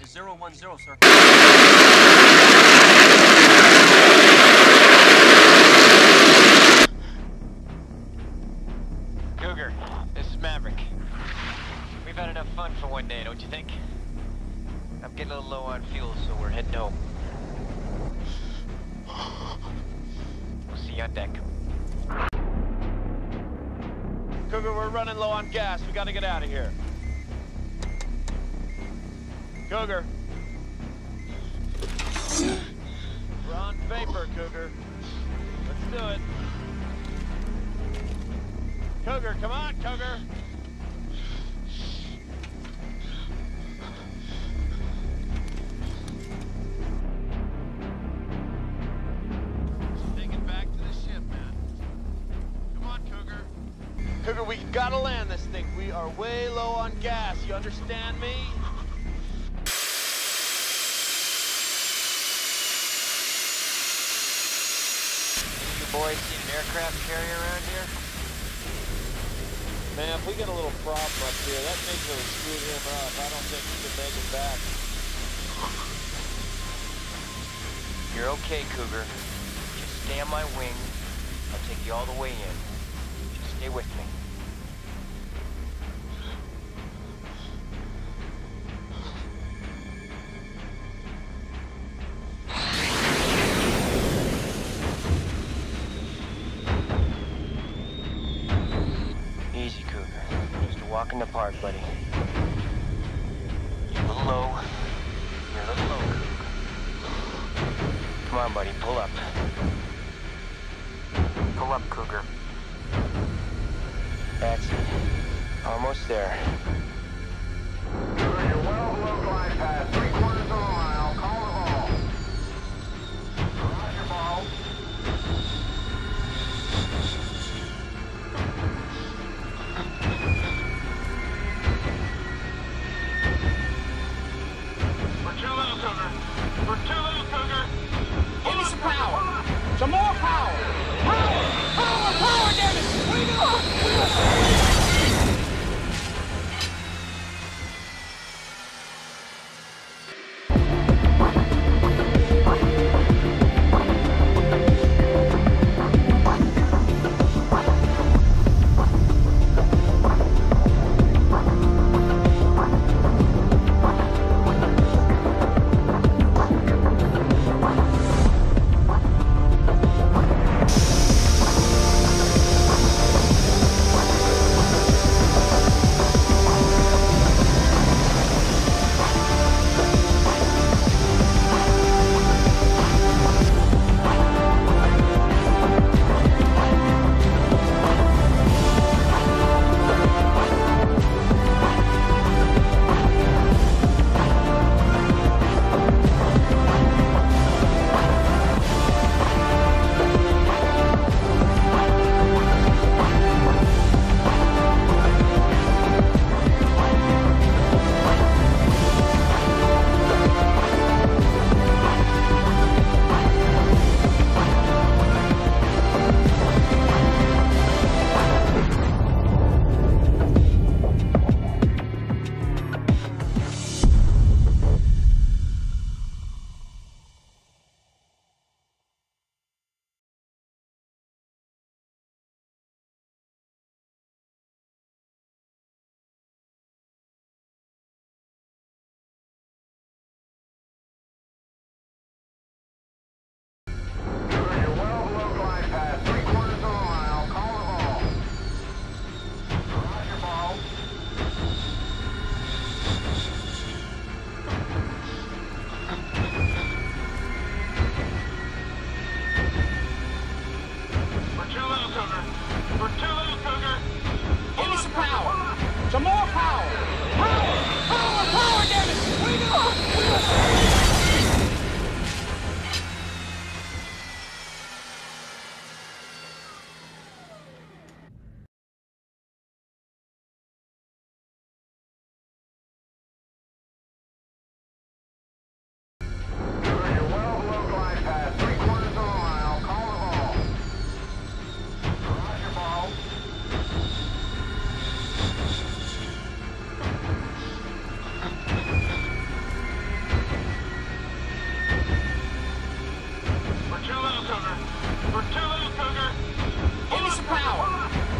180 miles, 010, sir. Cougar, come on, Cougar. Take it back to the ship, man. Come on, Cougar. Cougar, we gotta land this thing. We are way low on gas. You understand me? You boys seen an aircraft carrier around here? Man, if we get a little problem up here, that really screw him up. I don't think we can make it back. You're okay, Cougar. Just stay on my wing. I'll take you all the way in. Just stay with me. Somebody pull up. Pull up, Cougar. That's it. Almost there. You're well below glide path.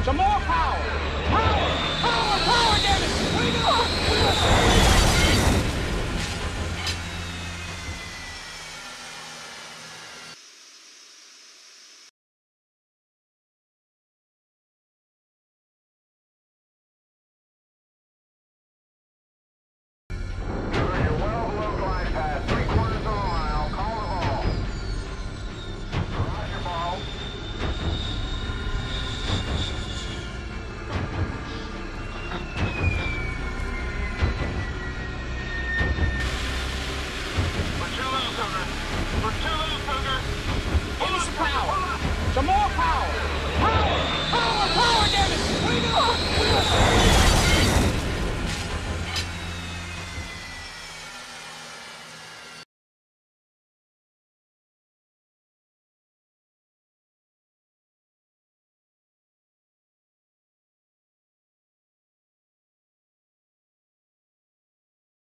什么？